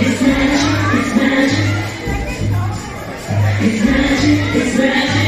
It's magic, it's magic. It's magic, it's magic.